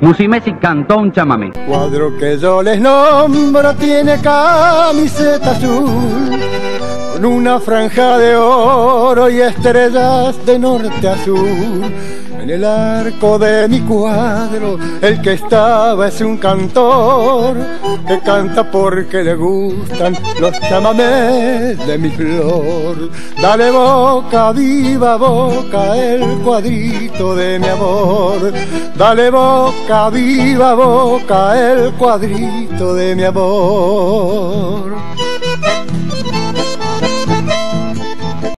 Musimesi cantó un chamamé. Cuadro que yo les nombro tiene camiseta azul, con una franja de oro y estrellas de norte a sur. En el arco de mi cuadro, el que estaba es un cantor que canta porque le gustan los chamamés de mi flor. Dale boca, viva boca, el cuadrito de mi amor. Dale boca, viva boca, el cuadrito de mi amor.